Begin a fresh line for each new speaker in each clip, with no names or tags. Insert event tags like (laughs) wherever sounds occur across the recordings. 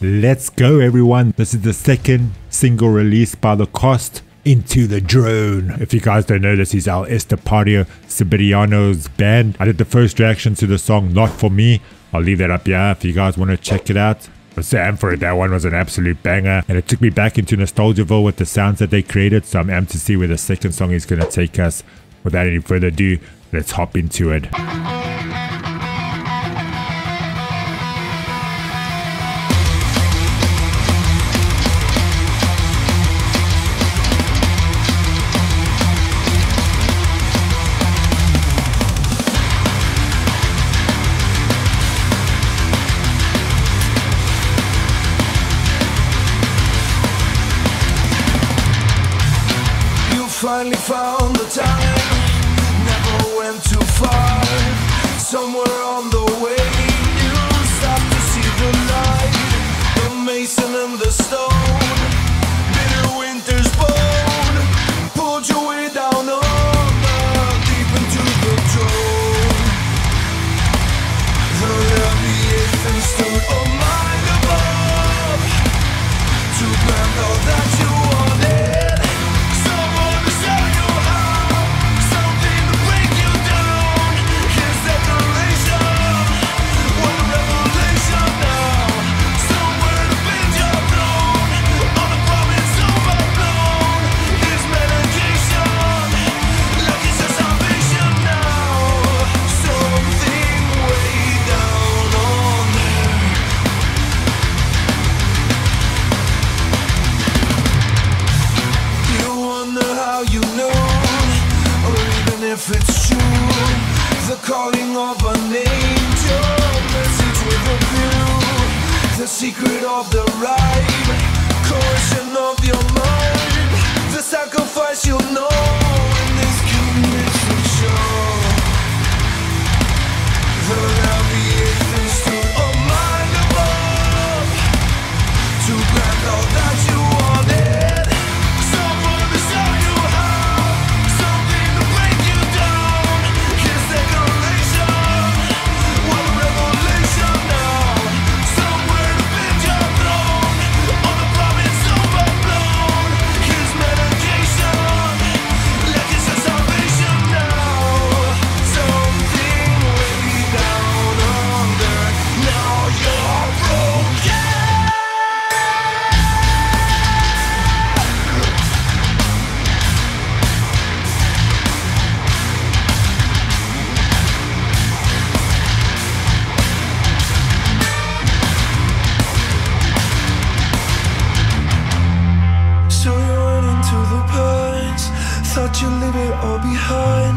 Let's go everyone. This is the second single released by The Cost into the drone. If you guys don't know, this is El Estepario Siberiano's band. I did the first reaction to the song Not For Me. I'll leave that up here if you guys want to check it out. But Sam for it, that one was an absolute banger. And it took me back into Nostalgiaville with the sounds that they created. So I'm amped to see where the second song is going to take us. Without any further ado, let's hop into it.
Found the time. Never went too far. Somewhere on the of an angel, message with a view. The secret of the ride, coercion of your mind. Behind.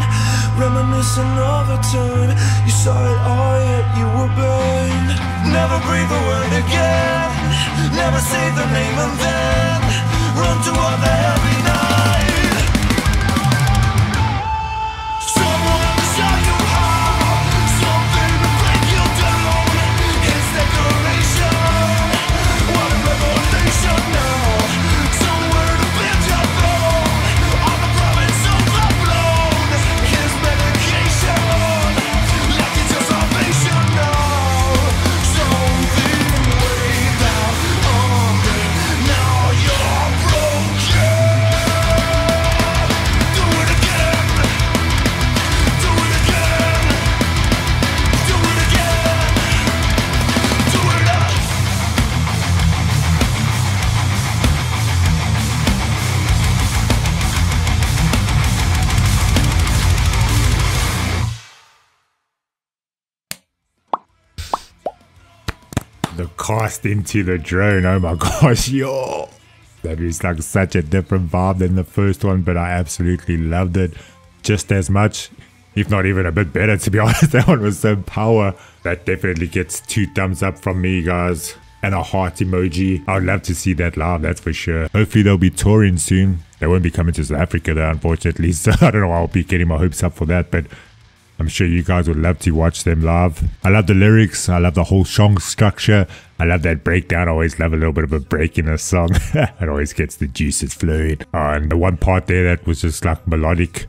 Reminiscing of a time you saw it all, yet you were blind. Never breathe a word again, never say the name of then The
Cost into the drone. Oh my (laughs) gosh, yo. That is like such a different vibe than the first one, but I absolutely loved it just as much, if not even a bit better, to be (laughs) honest. That one was so power. That definitely gets two thumbs up from me, guys. And a heart emoji. I would love to see that live, that's for sure. Hopefully, they'll be touring soon. They won't be coming to South Africa, though, unfortunately. (laughs) So I don't know. I'll be getting my hopes up for that, but I'm sure you guys would love to watch them live. I love the lyrics. I love the whole song structure. I love that breakdown. I always love a little bit of a break in a song. (laughs) it always gets the juices flowing. Uh, and the one part there that was just like melodic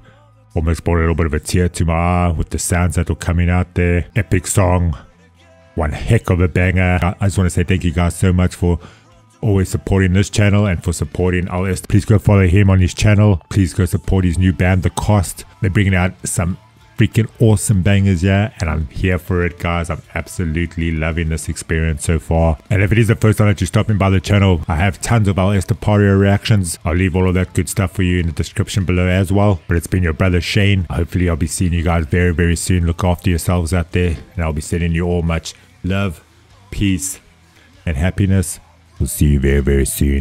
almost brought a little bit of a tear to my eye with the sounds that were coming out there. Epic song. one heck of a banger. I I just want to say thank you guys so much for always supporting this channel and for supporting LS. Please go follow him on his channel. Please go support his new band, The Cost. They're bringing out some freaking awesome bangers, yeah, and I'm here for it, guys. I'm absolutely loving this experience so far. And if it is the first time that you're stopping by the channel, I have tons of El Estepario reactions. I'll leave all of that good stuff for you in the description below as well. But it's been your brother Shane. Hopefully, I'll be seeing you guys very, very soon. Look after yourselves out there, and I'll be sending you all much love, peace, and happiness. We'll see you very, very soon.